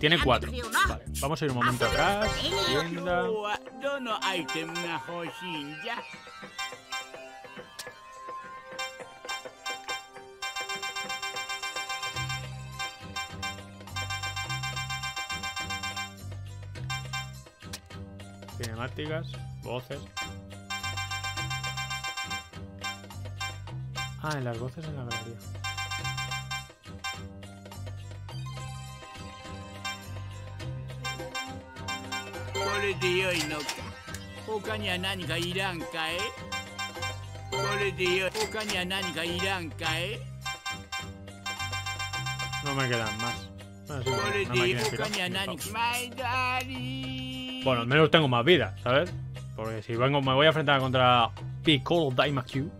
Tiene cuatro. Vamos a ir un momento atrás. Tienda. Cinemáticas, voces. Ah, en las voces en la galería. No me quedan más. Bueno, al menos tengo más vida, ¿sabes? Porque si vengo, me voy a enfrentar contra Piccolo Daimaku.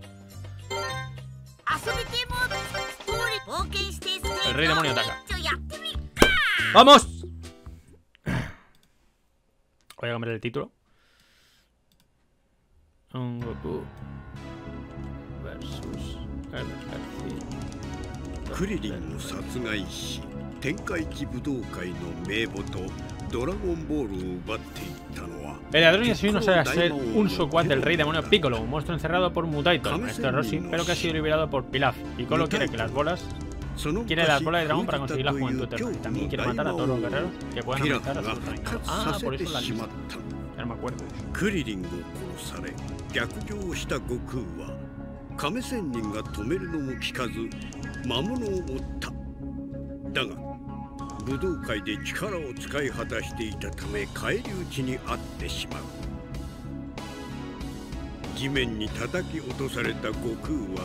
El rey demonio ataca. ¡Vamos! Voy a cambiar el título. Un Goku versus el ejército. クリリンを殺害し天下一武道会の名簿とドラゴンボールを奪っていったのは El ladrón y asesino será ser un socuat del rey demonio Piccolo, un monstruo encerrado por Mutaito, el maestro de Rossi, pero que ha sido liberado por Pilaf. Piccolo quiere que las bolas, その quiere las bolas de dragón para conseguir la juventud eterna. Y también quiere matar a todos los guerreros que puedan aumentar フ a が su 復 reinado. 活 Ah, por て eso la lista. Ya no me acuerdo. クリリンを殺され逆上した悟空は亀仙人が止めるのも聞かず魔物を追っただが武道会で力を使い果たしていたため返り討ちにあってしまう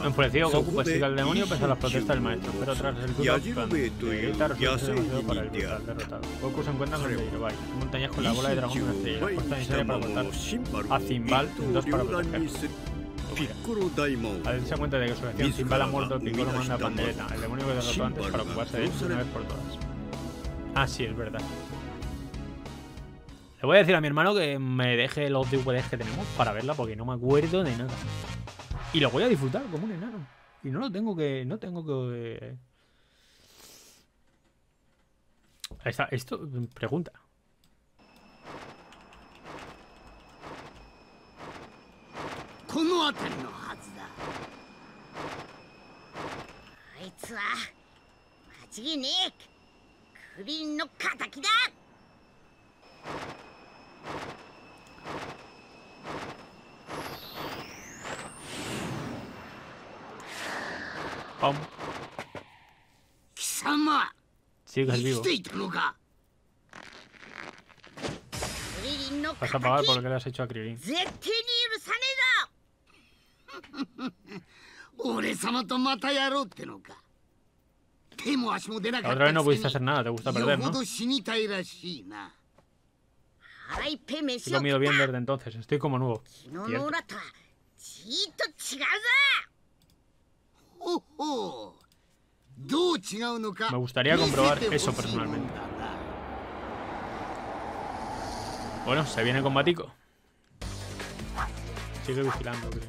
Enfurecido, Goku persigue al demonio pese a las protestas del maestro, pero tras el duro plan de Vegeta resulta demasiado para derrotado. Goku se encuentra con Deirobai, un montañas con la bola de dragón de una estrella, fuerza necesaria para cortar a Zimbal, dos para proteger. Al se cuenta de que su gestión Zimbal ha muerto, Piccolo manda a Pandereta, el demonio que derrotó antes para ocuparse de él una vez por todas. Ah, sí, es verdad. Le voy a decir a mi hermano que me deje los DVDs que tenemos para verla porque no me acuerdo de nada. Y lo voy a disfrutar como un enano. Y no lo tengo que. No tengo que. Está, esto. Pregunta. Pam. Sigas vivo. Vas a pagar por lo que le has hecho a Krillin. Otra vez no pudiste hacer nada, te gusta perder, ¿no? He comido bien desde entonces, estoy como nuevo. Cierto. Me gustaría comprobar eso personalmente. Bueno, se viene combatico. Sigue vigilando, creo.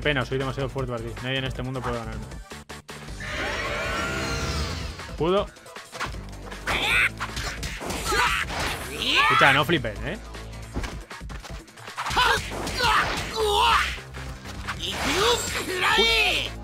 Pena, soy demasiado fuerte para ti. Nadie en este mundo puede ganarme. Pudo. Escucha, no flipes, ¿eh? う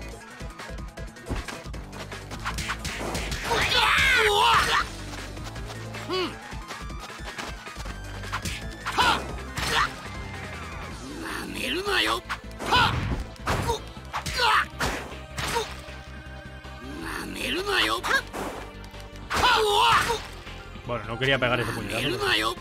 quería pegar ese puñetazo.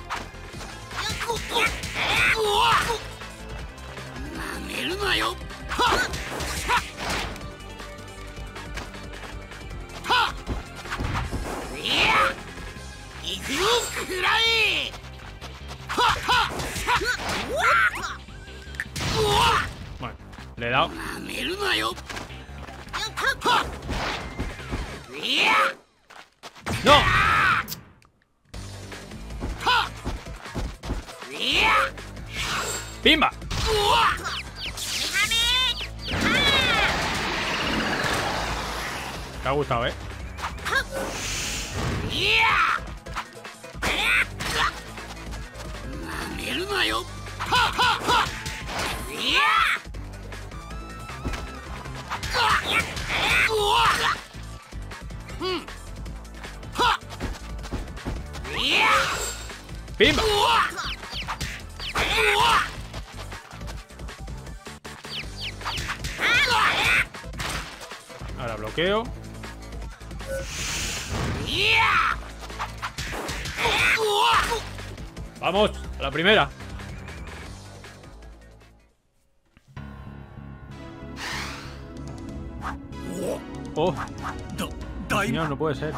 ¡Pimba! Ahora bloqueo. ¡Vamos! A la primera. Oh. Señor, no puede ser.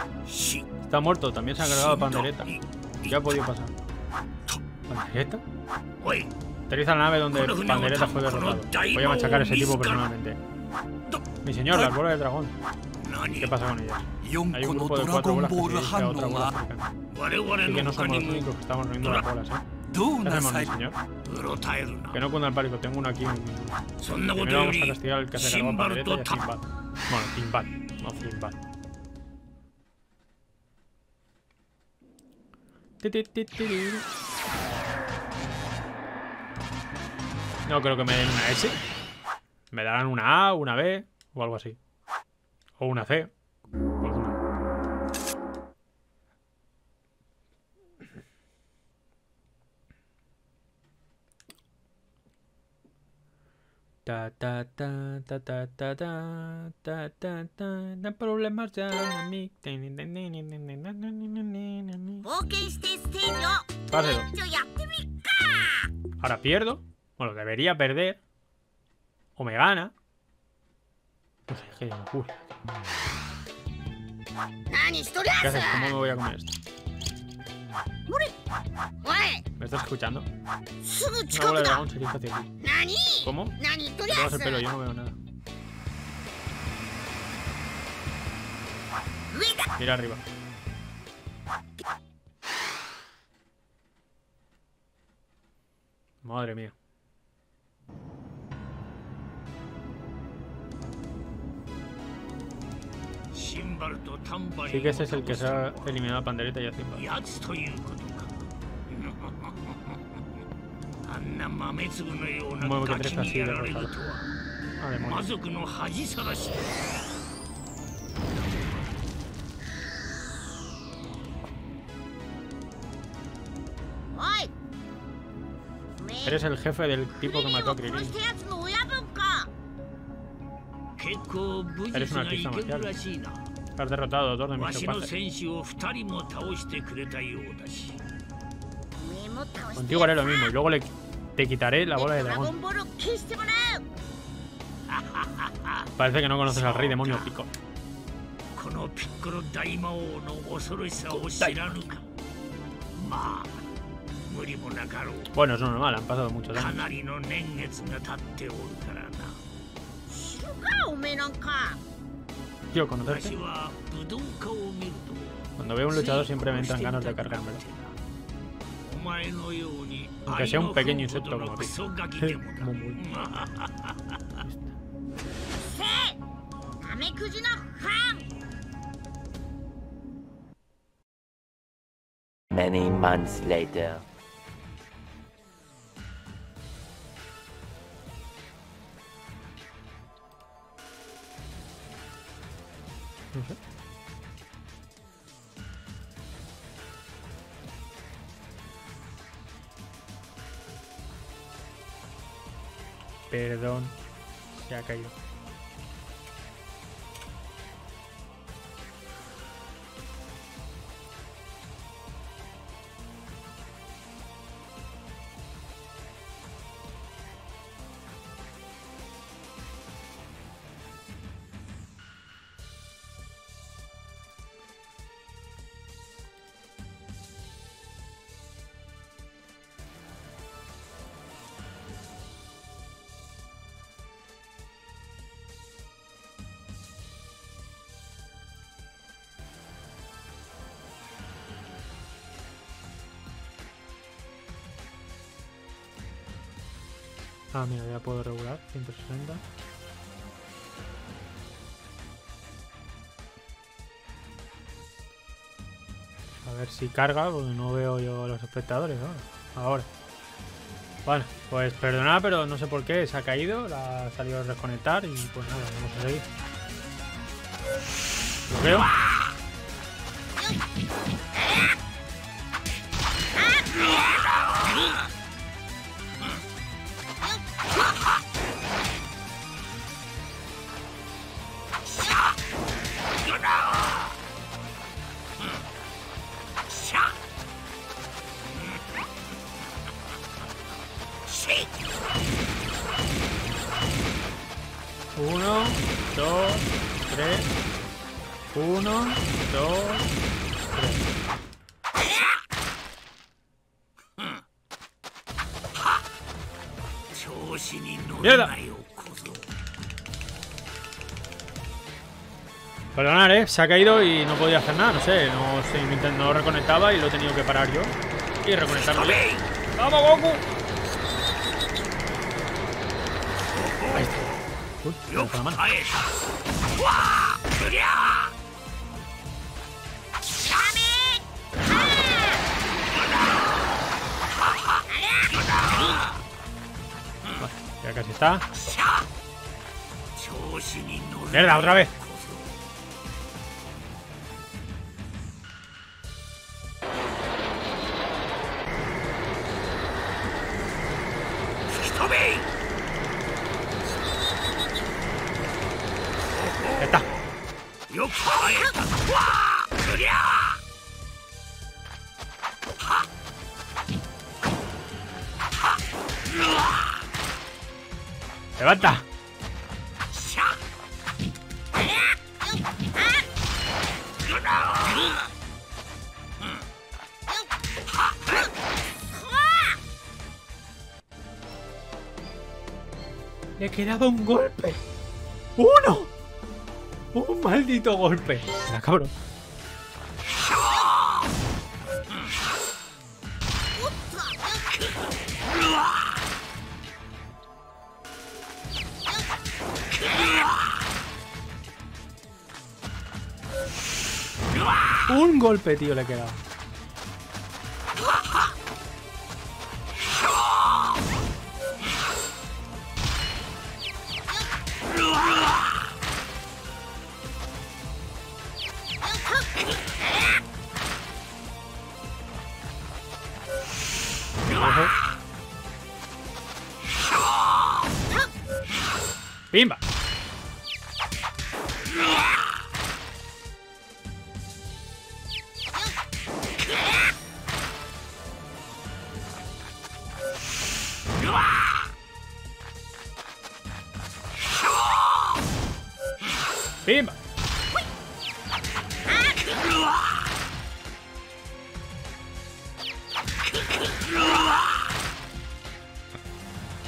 Está muerto, también se ha cargado la pandereta. ¿Qué ha podido pasar? ¿Pandereta? Aterriza la nave donde Pandereta fue derrotado. Voy a machacar a ese tipo personalmente. Mi señor, las bolas de dragón. ¿Qué pasa con ellas? Hay un grupo de cuatro bolas que se a otra bola cercana. Así que no somos los únicos que estamos reuniendo las bolas, ¿eh? ¿Qué hacemos, mi señor? Que no cunda el pánico, tengo uno aquí. Primero vamos a castigar al que se cargó a Pandereta y a Sinbad. Bueno, Sinbad, no Sinbad. No creo que me den una S. Me darán una A, una B o algo así. O una C. Ta ta ta ta ta ta ta ta ta ta no problemas ya a mí. Ahora pierdo. Bueno, debería perder. O me gana. No sé, qué locura. ¿Qué haces? ¿Cómo me voy a comer esto? ¿Me estás escuchando? Una bola de dragón sería fácil. ¿Cómo? Te el pelo, yo no veo nada. Mira arriba. Madre mía. Sí que ese es el que se ha eliminado a Pandereta y a Zimba. 豆粒のようなガキにやられるとは魔族の恥さらしおい Eres el jefe del tipo que mató a Krillin. Eres un artista marcial. Has derrotado a dos de mis secuaces. Contigo haré lo mismo y luego le te quitaré la bola de dragón. Parece que no conoces al rey demonio Pico. Bueno, es normal, han pasado muchos años. Quiero conocerte. Cuando veo un luchador siempre me entran ganas de cargármelo. Aunque sea un pequeño insecto como aquí. Many months later. No sé. Perdón. Se ha caído. Ah, mira, ya puedo regular. 160. A ver si carga, porque no veo yo a los espectadores ahora. Bueno, pues perdonad, pero no sé por qué se ha caído, la ha salido a desconectar y pues nada, vamos a seguir. Lo veo. se ha caído y no podía hacer nada, no sé. No, sé, no reconectaba y lo he tenido que parar yo. Y reconectarlo. ¡Vamos, Goku! Ahí está. Uy, me la mano. Ya casi está. Mierda, otra vez. Quedado un golpe. ¡Uno! Un maldito golpe. Mira, cabrón. Un golpe, tío, le he quedado. ¡Pimba!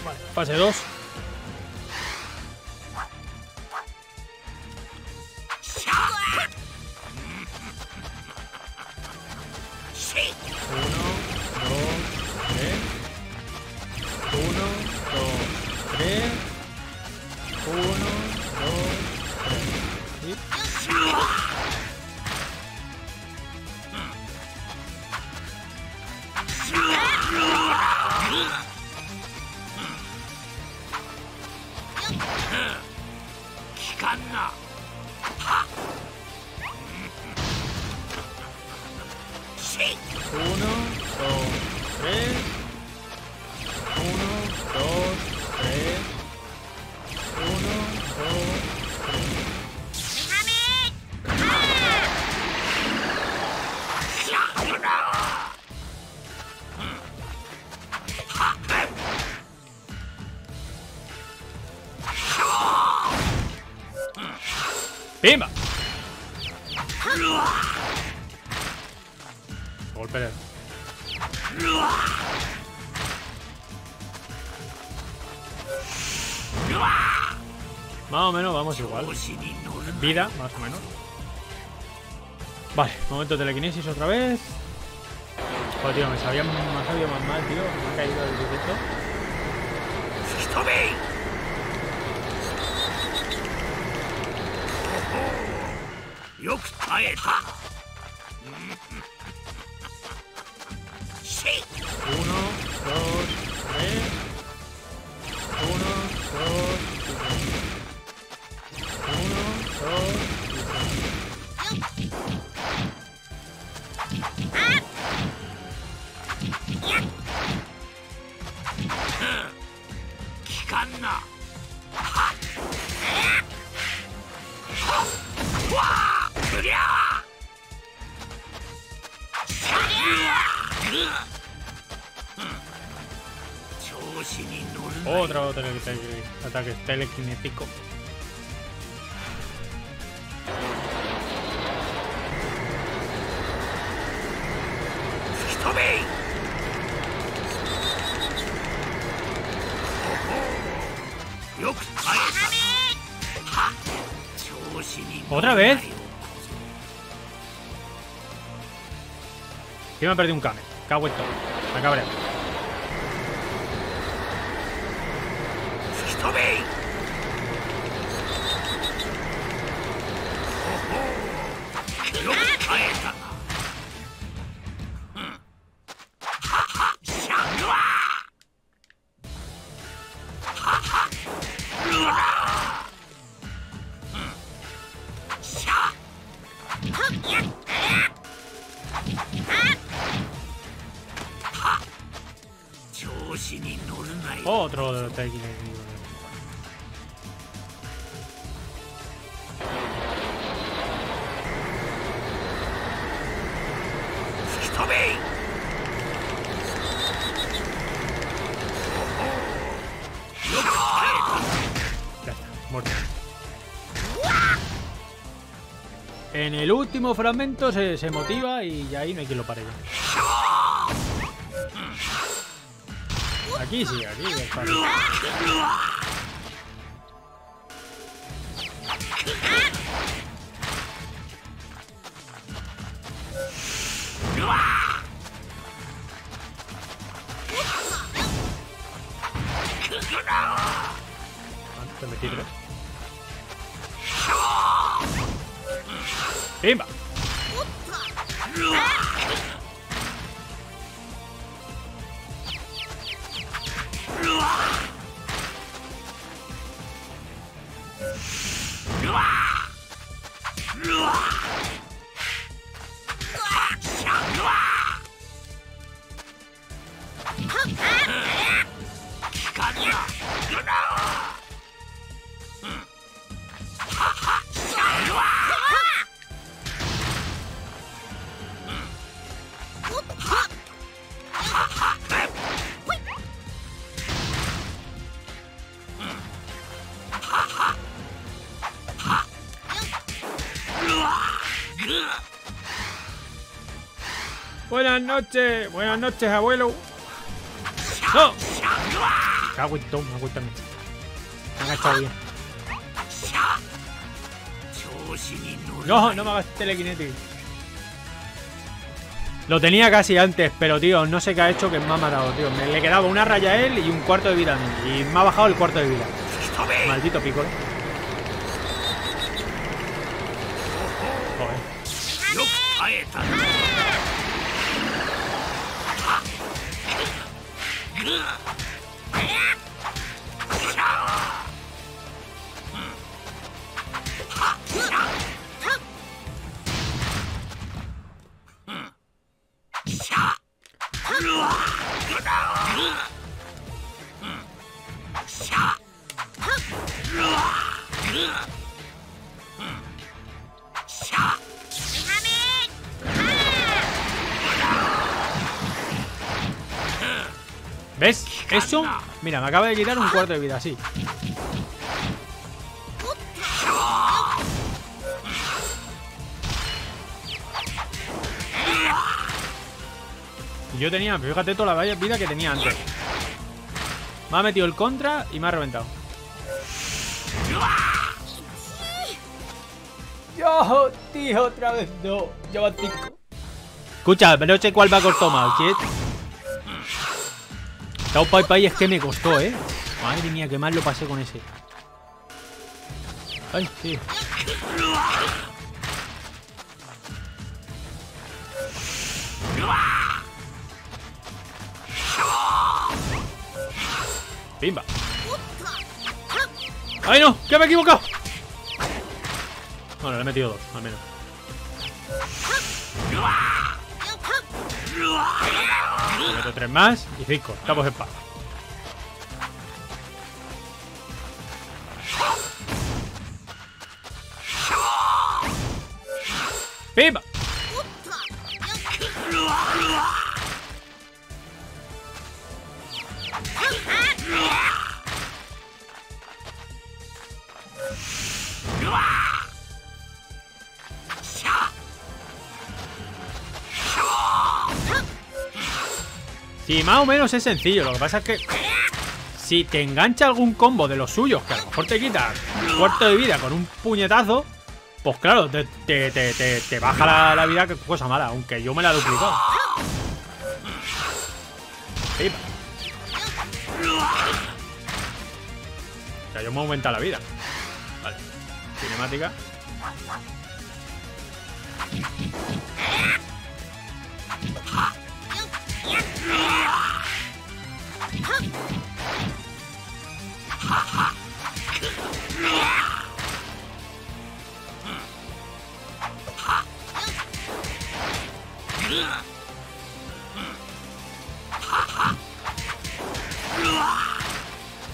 Vale, fase 2. Vida, más o menos. Vale, momento de telequinesis otra vez. Joder, tío, me sabía, me sabido más mal, tío. Me ha caído el directo. き ataque, telequinético. ¿Otra vez? Yo me perdí un Kame. Cago en todo. Me cabrea. El último fragmento se, se motiva y ahí no hay quien lo pare ya. Aquí sí, aquí. ¡Pimba! Buenas buenas noches, abuelo. ¡No! Cago en todo, me aguantan. Me han agachado bien. No, no me hagas telequinetic. Lo tenía casi antes, pero tío, no sé qué ha hecho que me ha matado, tío. Me le quedaba una raya a él y un cuarto de vida a mí. Y me ha bajado el cuarto de vida. Maldito pico, ¿eh? Eso, mira, me acaba de quitar un cuarto de vida, así. Y yo tenía, fíjate toda la vida que tenía antes. Me ha metido el contra y me ha reventado. Yo, tío, otra vez no. Yo batico. Escucha, no sé cuál va a costar más, ¿qué? Tao Pai Pai es que me costó, ¿eh? Madre mía, qué mal lo pasé con ese. Ay, sí. Pimba. ¡Ay, no! ¡Que me he equivocado! Bueno, le he metido dos, al menos. Tres más y cinco. Estamos en paz. Sí, más o menos es sencillo. Lo que pasa es que si te engancha algún combo de los suyos, que a lo mejor te quita cuarto de vida con un puñetazo, pues claro, te, te, te, te- baja la, vida, que cosa mala, aunque yo me la he duplicado. O sea, yo me aumenta la vida. Vale. Cinemática.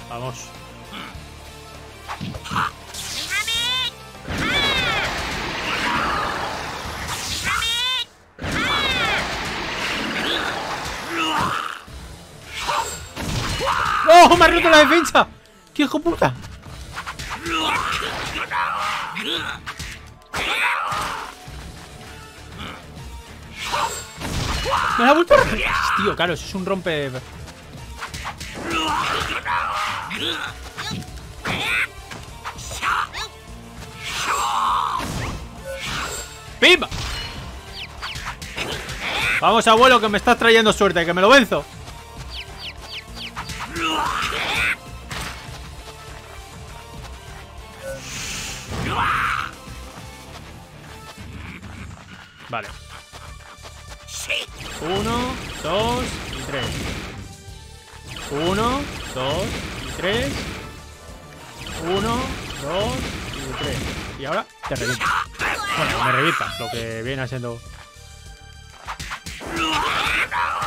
Vamos. ¡Oh! ¡Me ha roto la defensa! ¡Qué hijo puta! ¡Me ha vuelto a! Tío, claro, eso es un rompe... ¡Pimba! Vamos, abuelo, que me estás trayendo suerte, que me lo venzo.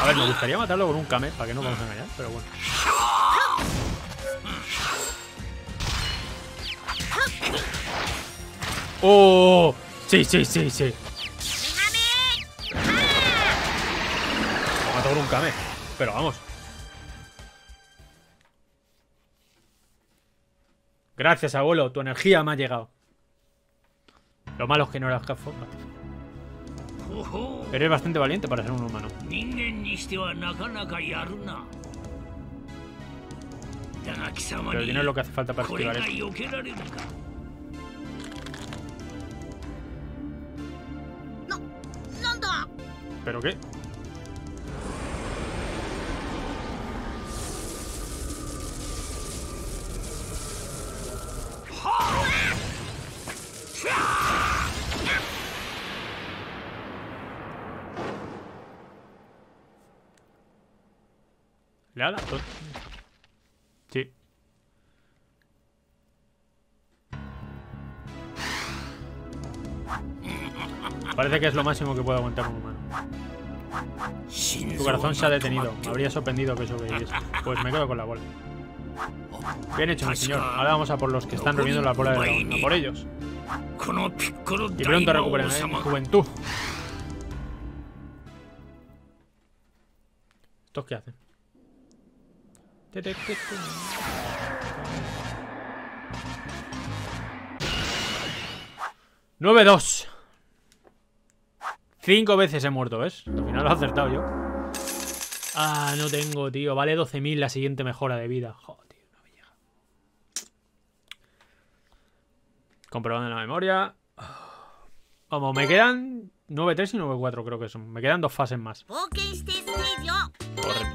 A ver, me gustaría matarlo con un Kame, para que no vamos a engañar, pero bueno. ¡Oh! Sí, sí, sí, sí. Lo mato con un Kame. Pero vamos. Gracias, abuelo. Tu energía me ha llegado. Lo malo es que no eras cafo. Eres bastante valiente para ser un humano. Pero el dinero es lo que hace falta para esquivar esto. ¿Pero qué? ¿Le? Sí. Parece que es lo máximo que puede aguantar un humano. Tu corazón se ha detenido. Me Habría sorprendido que sobreviviese. Pues me quedo con la bola. Bien hecho, mi señor. Ahora vamos a por los que están reuniendo la bola de dragón. A por ellos. Y pronto recuperaré ¿eh? mi juventud. ¿Estos qué hacen? 9-2 Cinco veces he muerto, ¿ves? Al final lo he acertado yo. Ah, no tengo, tío. Vale 12.000 la siguiente mejora de vida. Joder, una vieja Comprobando la memoria. Vamos, me quedan 9-3 y 9-4 creo que son. Me quedan dos fases más. Correcto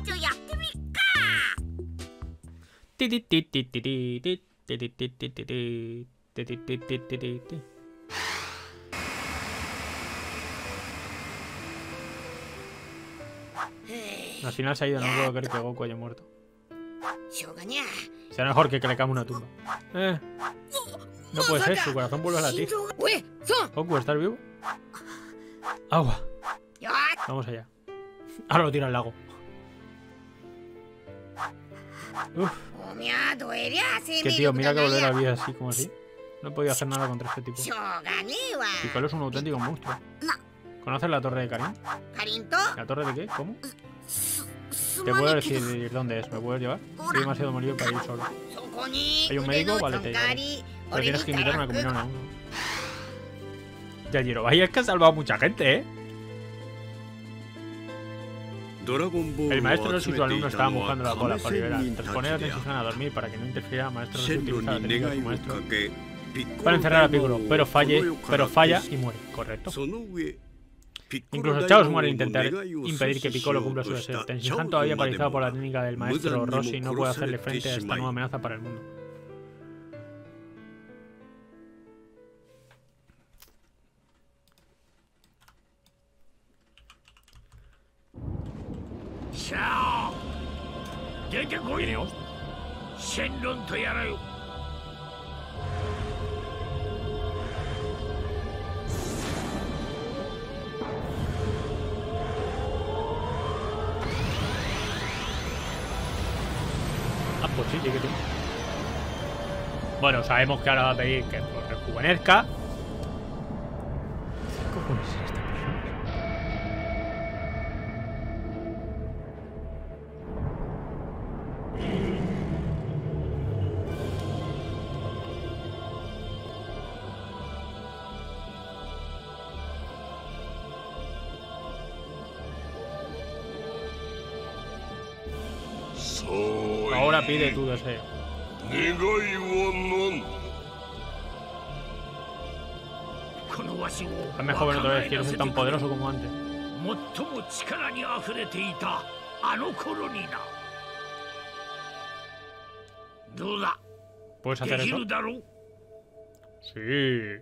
al final se ha ido, no puedo creer que Goku haya muerto. Será mejor que le una tumba. Eh, no puede ser, su corazón vuelve a latir. Goku, ¿estás vivo? Agua. Vamos allá. Ahora lo tira al lago. Uf. Que tío, mira que volver había así como así. No podía hacer nada contra este tipo. Piccolo es un auténtico monstruo. ¿Conoces la torre de Karin? ¿La torre de qué? ¿Cómo? Te puedo decir dónde es, ¿me puedes llevar? Estoy demasiado molido para ir solo. ¿Hay un médico? Vale, te llevaré. Pero tienes que invitarme a comer una. Yajiro, vaya es que has salvado a mucha gente, ¿eh? El maestro de sus alumnos estaba mojando la cola para liberar. Tras poner atención a dormir para que no interfiera, maestro de utiliza la técnica de su maestro para encerrar a Piccolo, pero, falle, pero falla y muere, ¿correcto? Incluso Chaos muere al intentar impedir que Piccolo cumpla su deseo. Tenshinhan, todavía paralizado por la técnica del maestro Rossi, no puede hacerle frente a esta nueva amenaza para el mundo. Ah, que sí. Bueno, sabemos que ahora va a pedir que pues, rejuvenezca. pide tu deseo. Es mejor otra vez, quiero ser tan poderoso como antes. ¿Puedes hacer eso? Sí.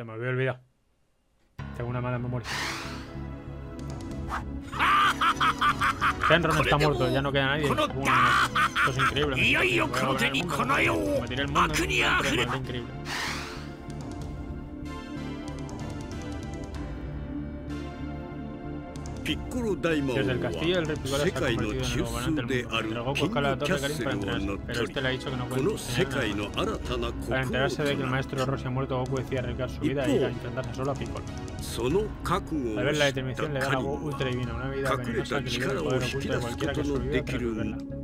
Se me había olvidado. Tengo una mala memoria. Tenron está muerto, ya no queda nadie. Esto es increíble. Me, me, me, me, me, me, me, Desde el castillo, el Ripigoro se ha convertido en nuevo del mundo. Para pero este le ha dicho que no puede enseñar nada más. Para enterarse de que el maestro Rossi ha muerto, Goku decide arriesgar su vida y ir a solo a Piccolo. Al ver la determinación le da a Goku una vida venenosa que el poder de.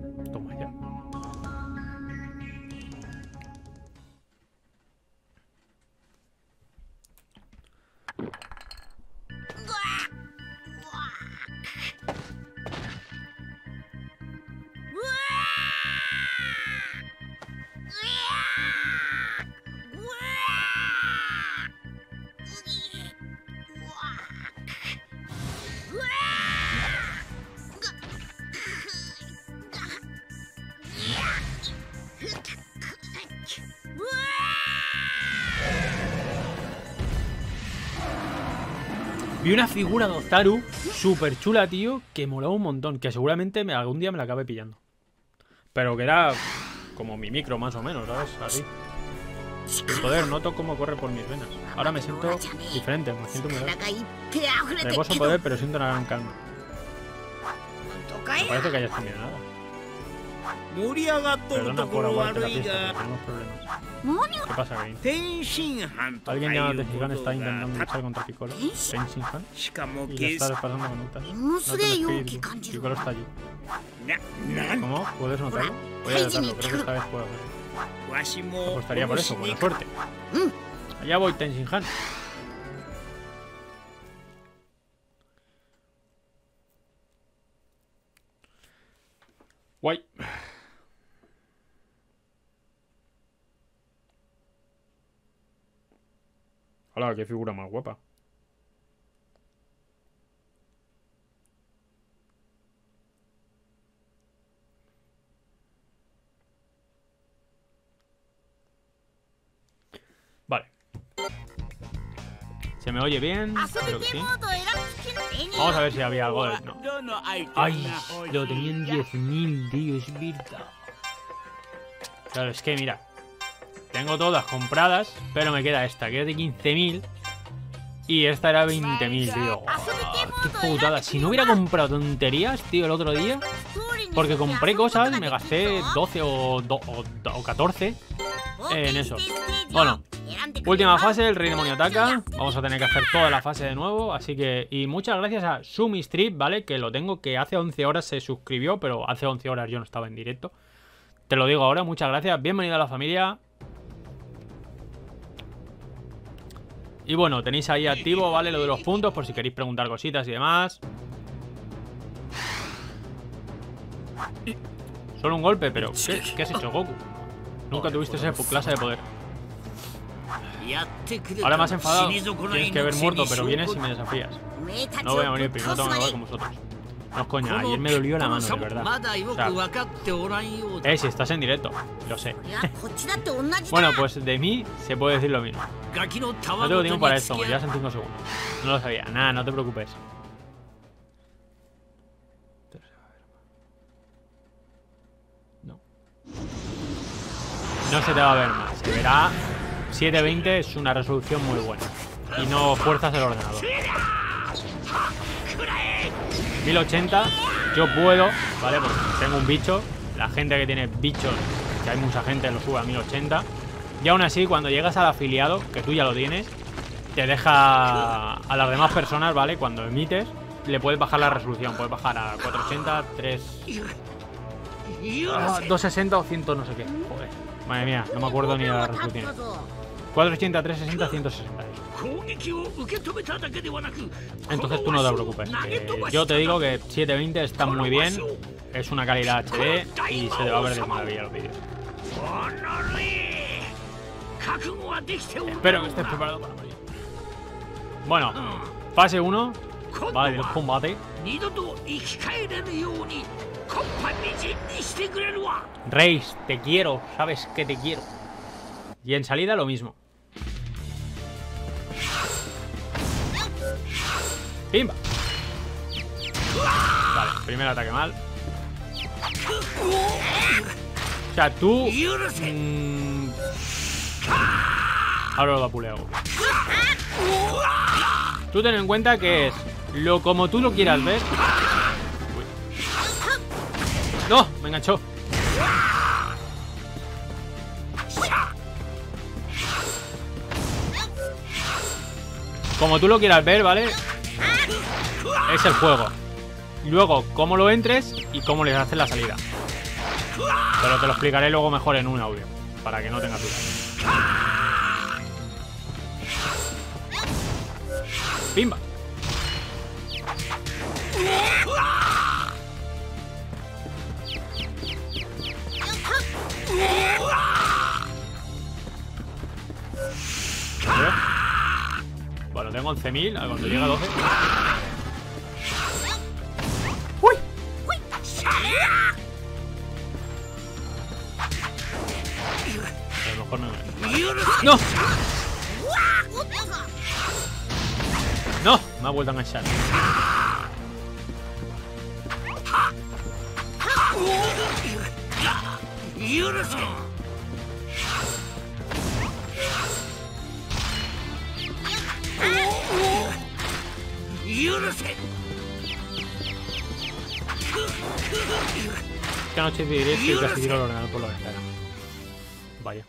una figura de Otaru súper chula, tío, que molaba un montón. Que seguramente algún día me la acabe pillando. Pero que era como mi micro, más o menos, ¿sabes? Así. Joder, noto cómo corre por mis venas. Ahora me siento diferente, me siento muy grave. Reboso poder, pero siento una gran calma. No parece que hayas comido nada. Perdona por aguarte la pista, tenemos problemas. ¿Qué pasa, Gain? Alguien llamado Tenshinhan está intentando luchar contra Piccolo. Tenshinhan. Y le está pasando minutas. No te despedir, Piccolo está allí. ¿Cómo? ¿Puedes notarlo? Voy a tratarlo, creo que esta vez puedo hacerlo. Apostaría por eso, buena suerte. Allá voy, Tenshinhan. Guay. Hola, qué figura más guapa. Vale. ¿Se me oye bien? Vamos a ver si había algo de... No. Ay, lo tenían 10.000, tío, es verdad. Claro, es que mira, tengo todas compradas, pero me queda esta, que es de 15.000. Y esta era 20.000, tío. ¡Qué putada! Si no hubiera comprado tonterías, tío, el otro día. Porque compré cosas, me gasté 12 o, do, o, 14 en eso. Bueno, última fase, el rey demonio ataca. Vamos a tener que hacer toda la fase de nuevo. Así que, y muchas gracias a Sumistrip, ¿vale? Que lo tengo, que hace 11 horas se suscribió, pero hace 11 horas yo no estaba en directo. Te lo digo ahora, muchas gracias. Bienvenido a la familia. Y bueno, tenéis ahí activo, ¿vale? Lo de los puntos por si queréis preguntar cositas y demás. Solo un golpe, pero ¿qué, has hecho, Goku? Nunca tuviste esa clase de poder. Ahora más enfadado, tienes que haber muerto, pero vienes y me desafías. No voy a venir primero, tengo que hablar con vosotros. No, coño, ayer me dolió la mano, de verdad. Eh, si estás en directo, lo sé. bueno, pues de mí se puede decir lo mismo. No tengo tiempo para esto, me llevas en 5 segundos. No lo sabía, nada, no te preocupes. No. No se te va a ver más. Se verá. 720 es una resolución muy buena. Y no fuerzas el ordenador. 1080 yo puedo, ¿vale? Porque tengo un bicho. La gente que tiene bichos, que hay mucha gente, lo sube a 1080. Y aún así, cuando llegas al afiliado, que tú ya lo tienes, te deja a las demás personas, ¿vale? Cuando emites, le puedes bajar la resolución. Puedes bajar a 480, 3... Ah, 260 o 100 no sé qué. Joder. Madre mía, no me acuerdo ni de las resoluciones. 480, 360, 160. Entonces tú no te preocupes. Yo te digo que 720 está muy bien, es una calidad HD y se te va a ver de maravilla los vídeos. Espero que estés preparado para morir. Bueno, fase 1. Vale, el combate. Reis, te quiero, sabes que te quiero. Y en salida lo mismo. Vale, primer ataque mal. O sea, tú. mm, ahora lo vapuleo. Tú ten en cuenta que es lo como tú lo quieras ver. Uy. ¡No! Me enganchó. Como tú lo quieras ver, ¿vale? Es el juego. Luego, cómo lo entres y cómo les haces la salida. Pero te lo explicaré luego mejor en un audio. Para que no tengas dudas. ¡Pimba! Bueno, tengo 11.000, a cuando llegue a 12. 分からない No! No! Me ha vuelto a enganchar. ¡Yúrase! Esta noche diré que el ordenador por la ventana. Vaya.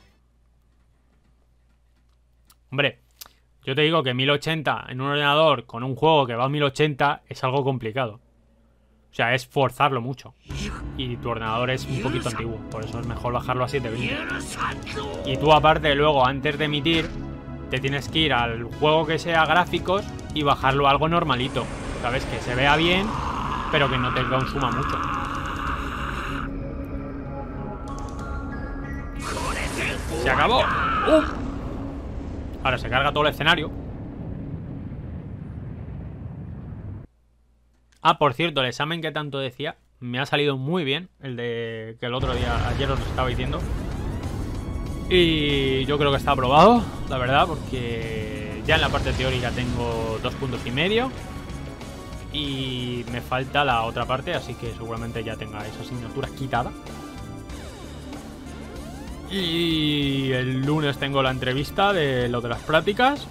Hombre, yo te digo que 1080 en un ordenador con un juego que va a 1080 es algo complicado. O sea, es forzarlo mucho. Y tu ordenador es un poquito antiguo, por eso es mejor bajarlo a 720. Y tú aparte luego, antes de emitir, te tienes que ir al juego que sea gráficos y bajarlo a algo normalito. ¿Sabes? Que se vea bien pero que no te consuma mucho. ¡Se acabó! ¡Uh! Ahora se carga todo el escenario. Ah, por cierto, el examen que tanto decía me ha salido muy bien. El de que el otro día, ayer os estaba diciendo. Y yo creo que está aprobado, la verdad, porque ya en la parte teórica tengo dos puntos y medio. Y me falta la otra parte, así que seguramente ya tenga esa asignatura quitada. Y el lunes tengo la entrevista de lo de las prácticas.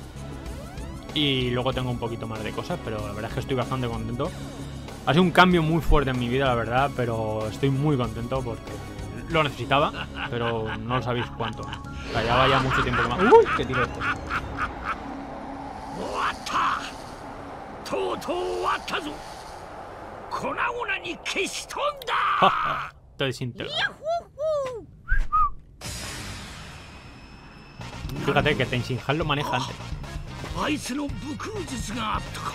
Y luego tengo un poquito más de cosas, pero la verdad es que estoy bastante contento. Ha sido un cambio muy fuerte en mi vida, la verdad, pero estoy muy contento porque lo necesitaba, pero no sabéis cuánto. O sea, ya vaya mucho tiempo que me... ¡Uy! ¿Qué tiro esto? とうとう終わったぞ粉々に消し飛んだ Te desintegra. Fíjate que Tenshinhan lo maneja antes. あいつの武空術があったか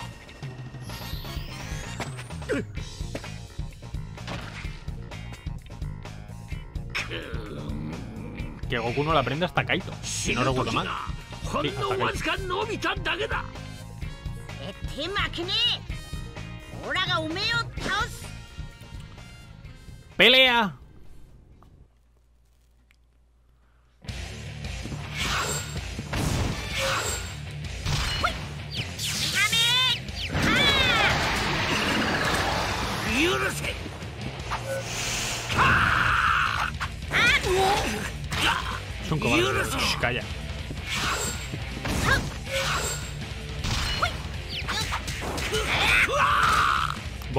Que Goku no lo aprende hasta Kaito. Si 死 no ぬ recuerdo 時 mal. がほんて負けねえオがおめえを倒す。Pelea.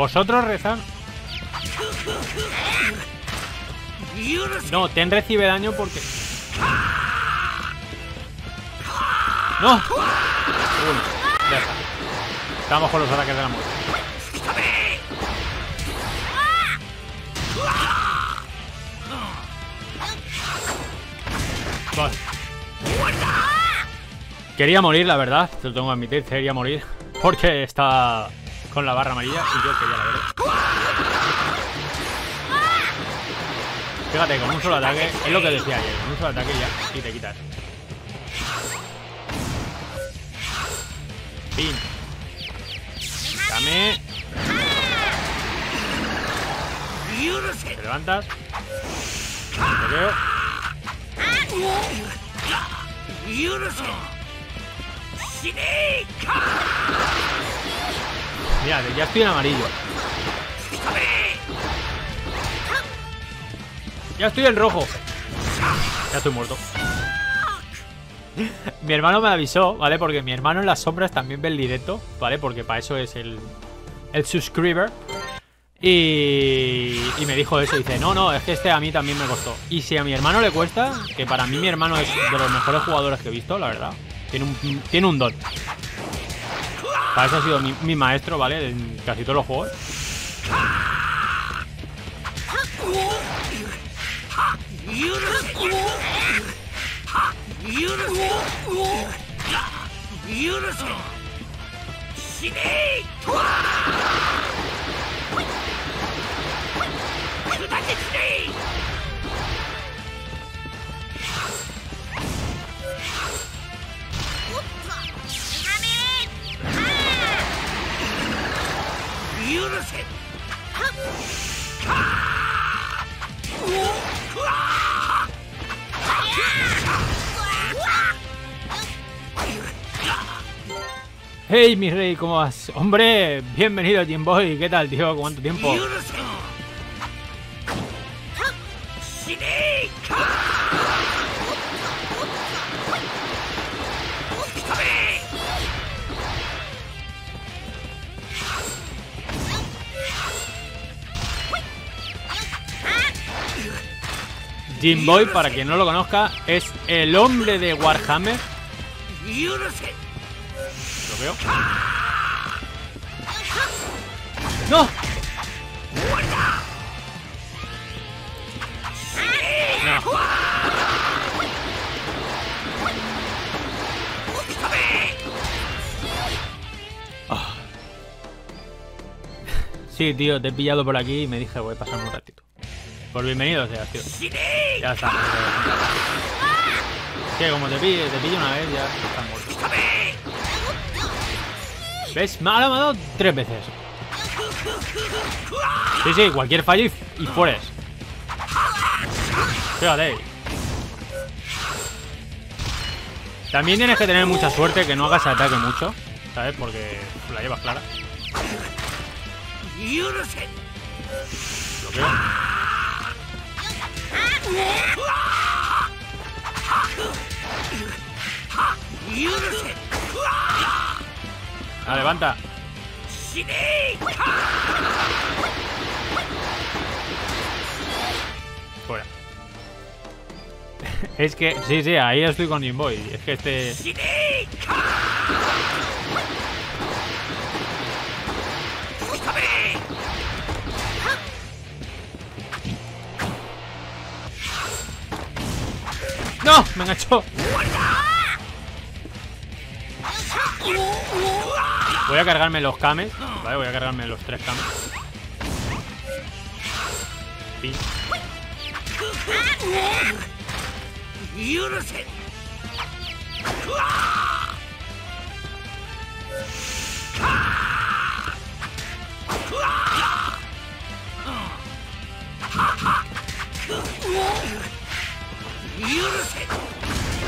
Vosotros rezan. No, Ten recibe daño porque. ¡No! Uy, ya está. Estamos con los ataques de la muerte. Vale. Quería morir, la verdad, te lo tengo que admitir, quería morir. Porque está con la barra amarilla y yo quería la verde. Fíjate, con un solo ataque, es lo que decía ayer, con un solo ataque ya, y te quitas. Pin. Dame. Te levantas. Te veo. Mira, ya estoy en amarillo. Ya estoy en rojo. Ya estoy muerto. mi hermano me avisó, ¿vale? Porque mi hermano en las sombras también ve el directo, ¿vale? Porque para eso es el, el subscriber. Y, y, me dijo eso, dice, no, no, es que este a mí también me costó. Y si a mi hermano le cuesta, que para mí mi hermano es de los mejores jugadores que he visto, la verdad, tiene un, tiene un don. Para eso ha sido mi, mi maestro, ¿vale? En casi todos los juegos. 許せ許せ許せ死ねえ砕け散れ 許せ Hey, mi rey, ¿cómo vas? Hombre, bienvenido, Jim Boy. ¿Qué tal, tío? ¿Cuánto tiempo? Jim Boy, para quien no lo conozca, es el hombre de Warhammer. Lo veo. ¡No! No. Ah. Sí, tío, te he pillado por aquí y me dije voy a pasar un ratito. Por bienvenido seas, tío. Ya está. Que como te pillo, te pillo una vez, ya estás muerto. ¿Ves? Me ha dado tres veces. Sí, sí, cualquier fallo y, y fueres. Fíjate. También tienes que tener mucha suerte que no hagas ataque mucho, ¿sabes? Porque la llevas clara. Lo veo. Ah, levanta. Fuera. Es que, sí, sí, ahí estoy con Game Boy. Es que este. ¡No! ¡Me enganchó! Voy a cargarme los kames. Vale, voy a cargarme los tres kames. Pin.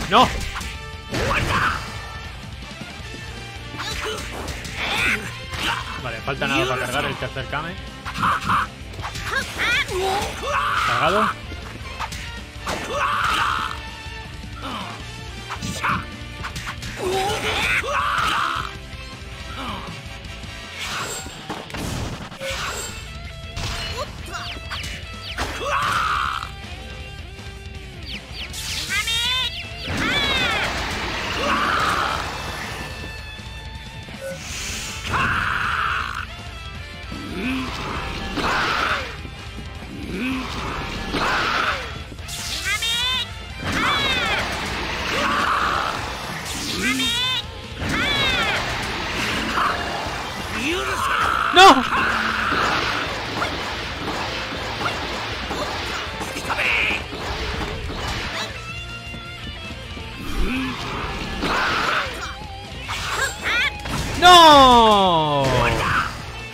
¡No! Vale, falta nada para cargar el tercer kame. Cargado.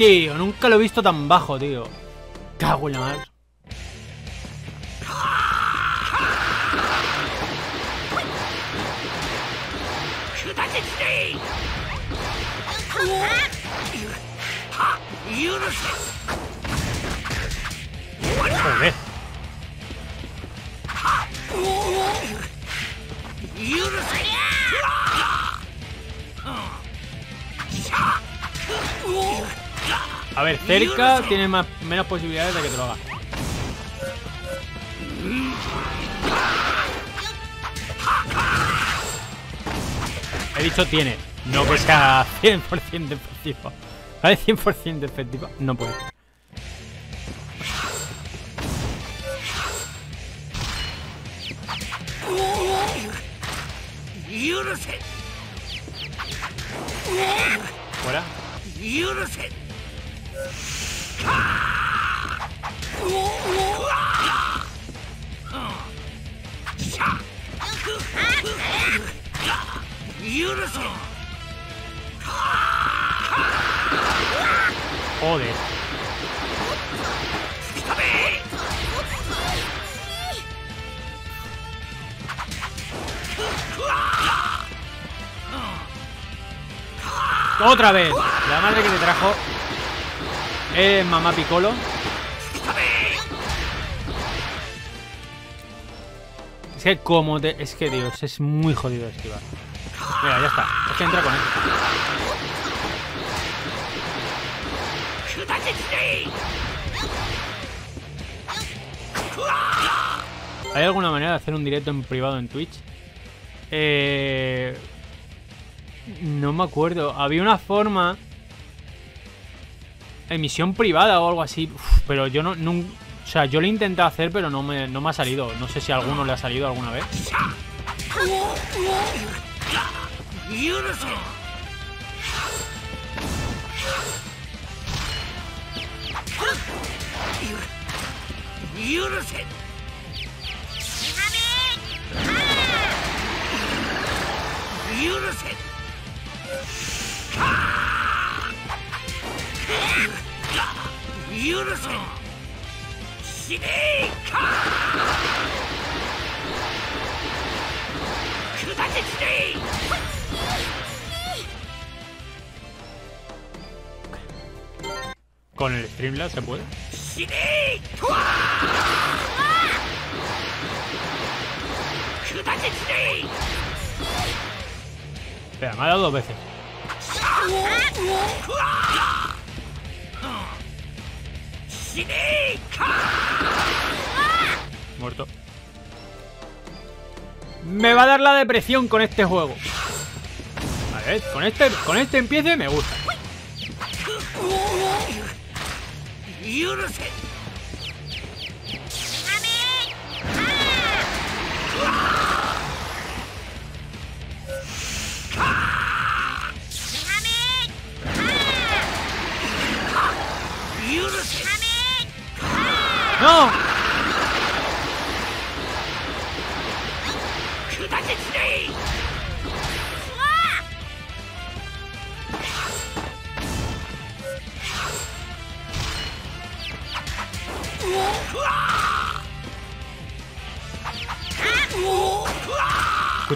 Tío, nunca lo he visto tan bajo, tío. Cago en la mar. Cerca tiene más, menos posibilidades de que te lo haga. He dicho tiene, no que sea 100% de efectivo. ¿Vale? 100% de efectivo, no puede. ¡Otra vez! La madre que te trajo es mamá picolo. Es que como te... Es que, Dios, es muy jodido esquivar. Mira, ya está. Es que entra con esto. ¿Hay alguna manera de hacer un directo en privado en Twitch? Eh... No me acuerdo. Había una forma... Emisión privada o algo así. Pero yo no... nun- O sea, yo lo he intentado hacer, pero no me, no me ha salido. No sé si a alguno le ha salido alguna vez. 許せ 許せ 許せ許せ死ねえか下せつれ Con el Streamlabs se puede. 死ねえとわ下せつれ Espera, me ha dado dos veces. Muerto. Me va a dar la depresión con este juego. A ver, con este, con este empiece me gusta.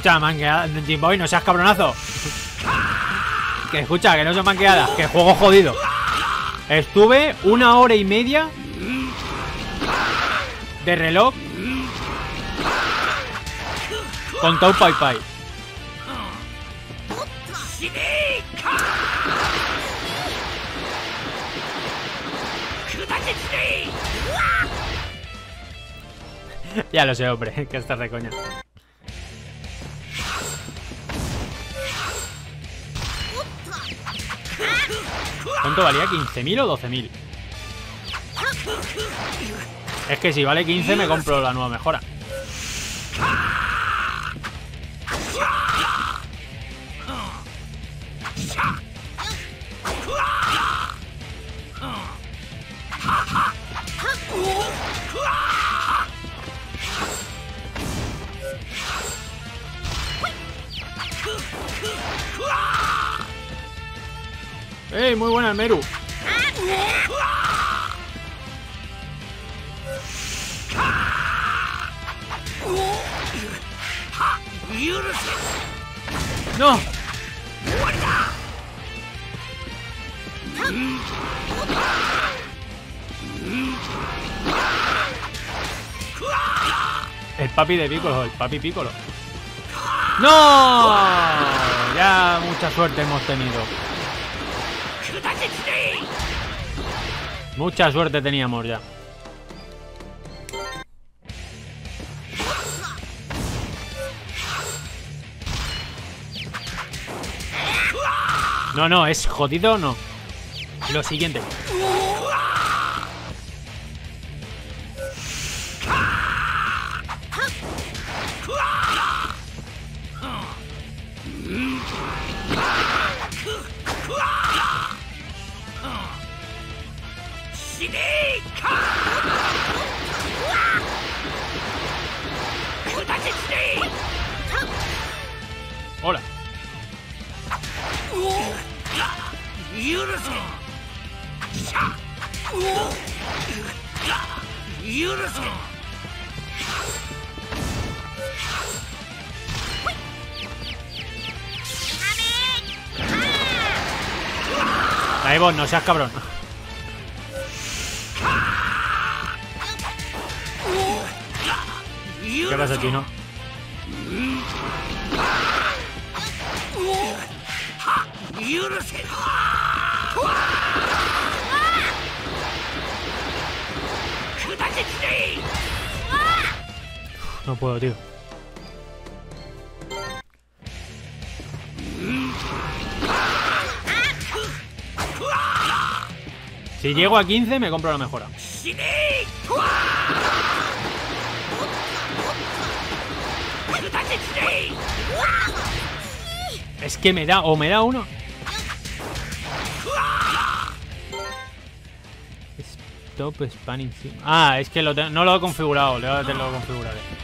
escucha, manqueada. Jim Boy, no seas cabronazo. Que escucha, que no son manqueadas. Que juego jodido. Estuve una hora y media de reloj con Tau Pai Pai. ya lo sé, hombre, que estás de coña. ¿Cuánto valía? ¿15.000 o 12.000? Es que si vale 15 me compro la nueva mejora. papi de Piccolo, el papi Piccolo. ¡No! Ya mucha suerte hemos tenido. Mucha suerte teníamos ya. No, no, es jodido, no. Lo siguiente. 許せ許せ Ahí vos, no seas cabrón. ¿Qué pasa, chino? No puedo, tío. Si llego a 15, me compro la mejora. Es que me da, o me da uno. Stop span encima. Ah, es que lo no lo he configurado, Le voy lo, lo configuraré.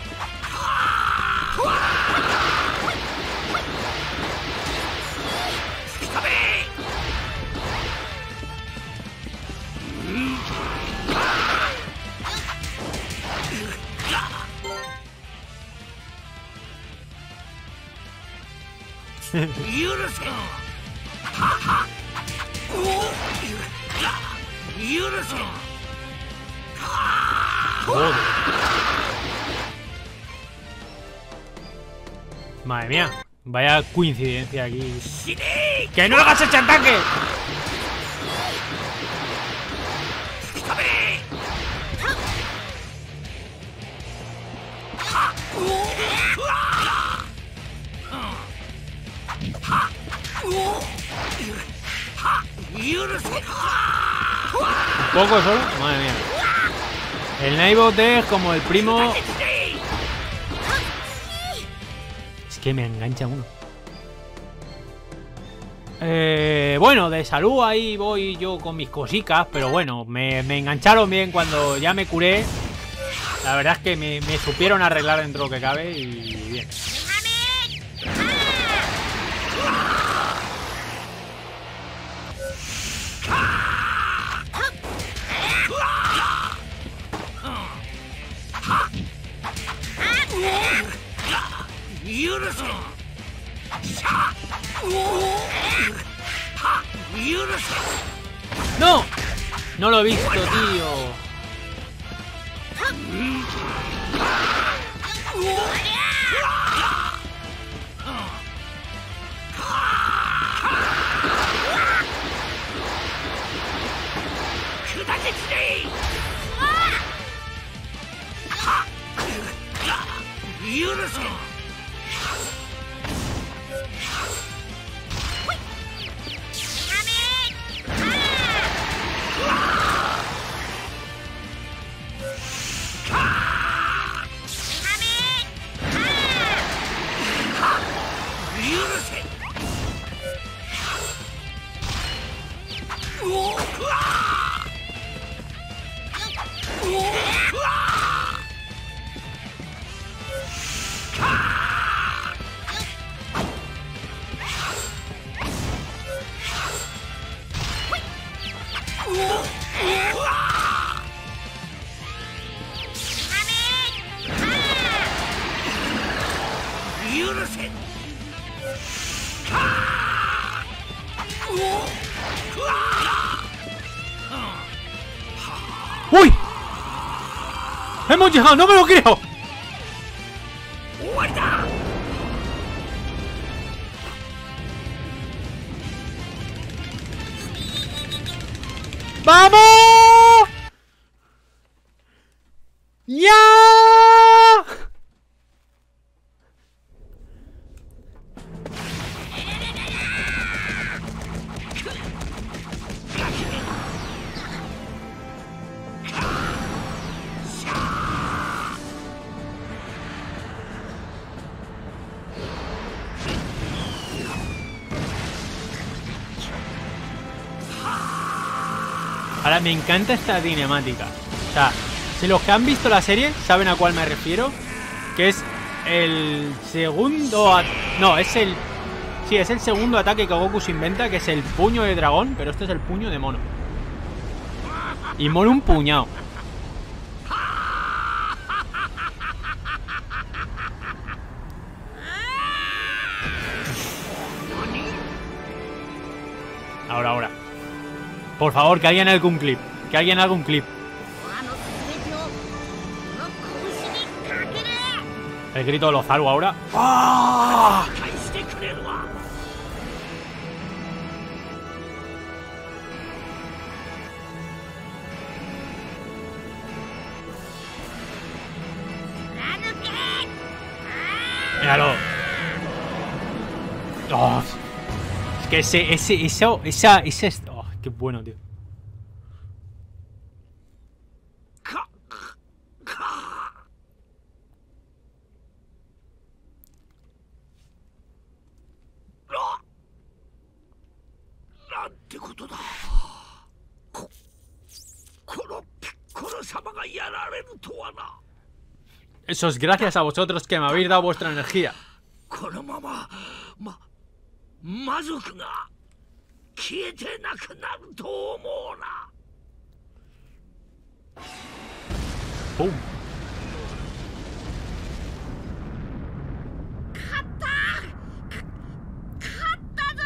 Madre mía. Vaya coincidencia aquí. ¡Que no hagas ese ataque! ¿Poco solo? Madre mía. El Naibot es como el primo... Es que me engancha uno. Eh, bueno, de salud ahí voy yo con mis cositas, pero bueno, me, engancharon bien cuando ya me curé. La verdad es que me, me supieron arreglar dentro de lo que cabe y No lo he visto, tío. ¡Hemos llegado! ¡No me lo creo! Me encanta esta cinemática. O sea, si los que han visto la serie saben a cuál me refiero, que es el segundo... No, es el... Sí, es el segundo ataque que Goku se inventa, que es el puño de dragón, pero este es el puño de mono. Y mono un puñado. Por favor, que alguien haga un clip. Que alguien haga un clip. El grito de los Zaru ahora. ¡Oh! Míralo. Oh. Es que ese, ese, eso, esa, esa, Qué bueno, tío. Eso es gracias a vosotros que me habéis dado vuestra energía. 消えてなくなると思うなボン勝った勝ったぞ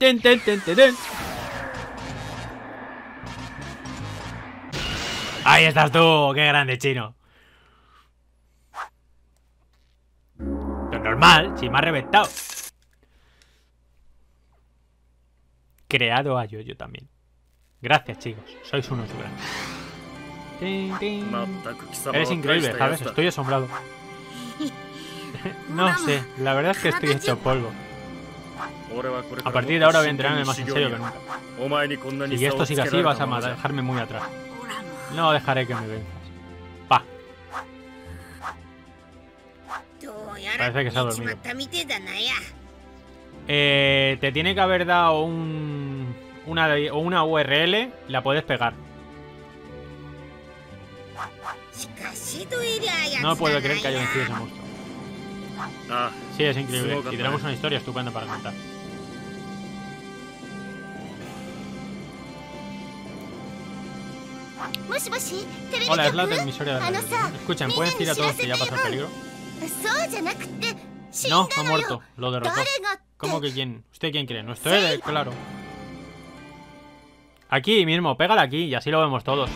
てんてんてんてんてん Ahí estás tú, qué grande chino. Lo normal, si me ha reventado. Creado a yo, yo también. Gracias, chicos. Sois unos grandes. Eres increíble, ¿sabes? Estoy asombrado. no sé, la verdad es que estoy hecho polvo. A partir de ahora voy a entrenarme más en serio que nunca. Si esto sigue así, vas a dejarme muy atrás. No dejaré que me vengas. Va. Parece que se ha dormido. Eh, te tiene que haber dado un, una, una URL, la puedes pegar. No puedo creer que haya vencido ese monstruo. Sí, es increíble. Y tenemos una historia estupenda para contar. Hola, es la de Misoria del Escuchen, ¿puedes ir a todos que ya pasó el peligro? No, ha muerto. Lo derrotó. ¿Cómo que quién? ¿Usted quién cree? No estoy, claro. Aquí mismo, pégala aquí y así lo vemos todos.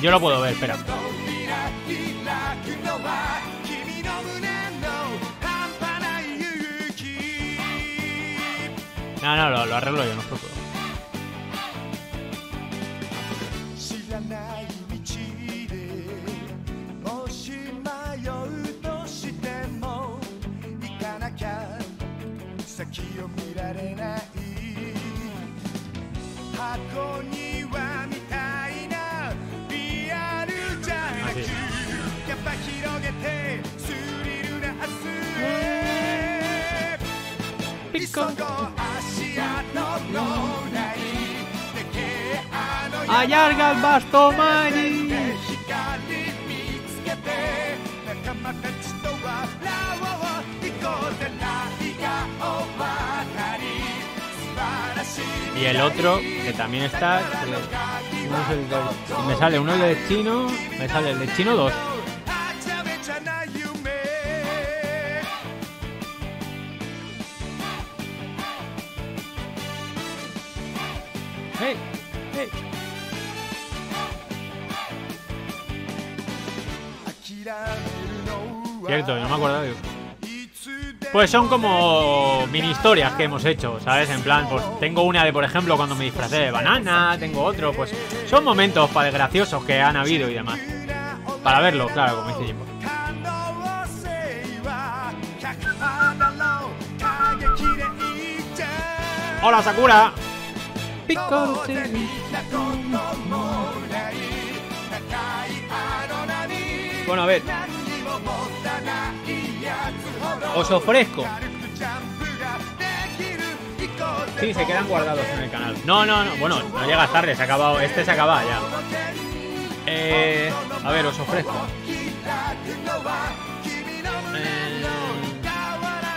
Yo lo puedo ver, espera. No, no, lo, lo arreglo yo, no os preocupéis. allarga el bastó Mari. Y el otro, que también está, me sale uno de chino, me sale el de chino 2. Pues son como mini historias que hemos hecho, ¿sabes? En plan, pues tengo una de, por ejemplo, cuando me disfracé de banana, tengo otro, pues son momentos para graciosos que han habido y demás. Para verlo, claro, como dice Jimbo. Hola Sakura. Bueno, a ver os ofrezco. Sí, se quedan guardados en el canal. No, no, no. Bueno, no llega tarde, se ha acabado. Este se acaba ya. Eh, a ver, os ofrezco. Eh,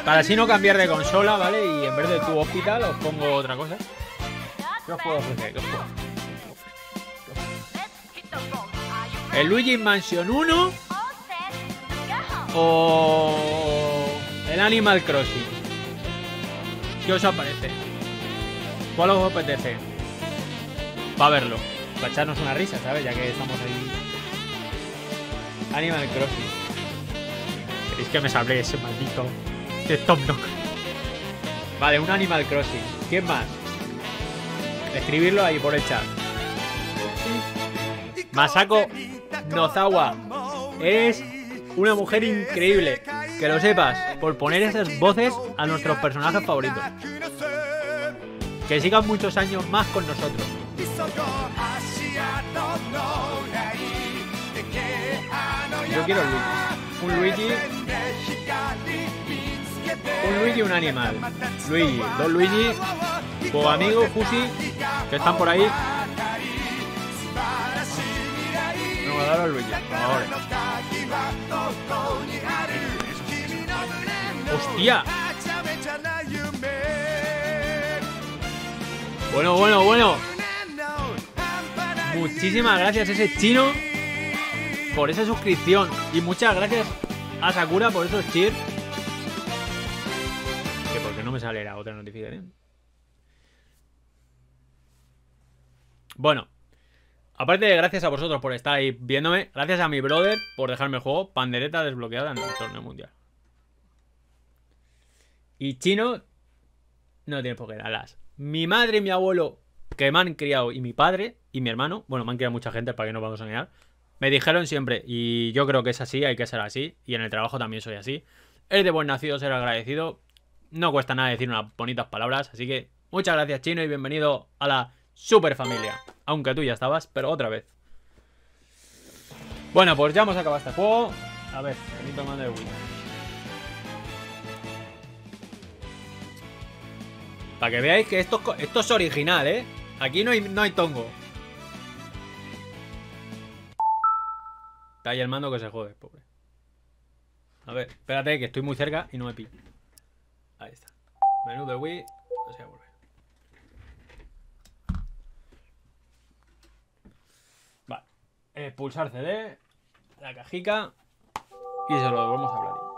para así no cambiar de consola, ¿vale? Y en vez de tu hospital os pongo otra cosa. ¿Qué os puedo ofrecer? ¿Qué puedo? ¿El Luigi Mansion 1? ¿O el Animal Crossing? ¿Qué os aparece? ¿Cuál os apetece? Va a verlo. Para echarnos una risa, ¿sabes? Ya que estamos ahí. Animal Crossing. ¿Queréis que me sabré ese maldito de Tom Nook? Vale, un Animal Crossing. ¿Quién más? Escribirlo ahí por el chat. Masako Nozawa. Eres una mujer increíble. Que lo sepas. Por poner esas voces a nuestros personajes favoritos. Que sigan muchos años más con nosotros. Yo quiero Luigi. Un Luigi. Un Luigi un animal. Luigi, dos Luigi. Tu amigo, Fusi, que están por ahí. No, a dar a Luigi. ¡Hostia! Bueno, bueno, bueno. Muchísimas gracias a ese chino por esa suscripción. Y muchas gracias a Sakura por esos cheers. Que porque no me sale la otra notificación. Bueno. Aparte de gracias a vosotros por estar ahí viéndome, gracias a mi brother por dejarme el juego, pandereta desbloqueada en el torneo mundial. Y chino no tiene por qué alas. Mi madre y mi abuelo que me han criado y mi padre y mi hermano, bueno, me han criado mucha gente para que no vamos a engañar, me dijeron siempre, y yo creo que es así, hay que ser así, y en el trabajo también soy así, es de buen nacido ser agradecido, no cuesta nada decir unas bonitas palabras, así que muchas gracias chino y bienvenido a la super familia, aunque tú ya estabas, pero otra vez. Bueno, pues ya hemos acabado este juego. A ver, mando de Wii. Para que veáis que esto, es original, ¿eh? Aquí no hay, no hay tongo. Está ahí el mando que se jode, pobre. A ver, espérate que estoy muy cerca y no me pillo. Ahí está. Menú de Wii. No sé volver. Vale. Eh, pulsar CD. La cajica. Y se lo volvemos a hablar.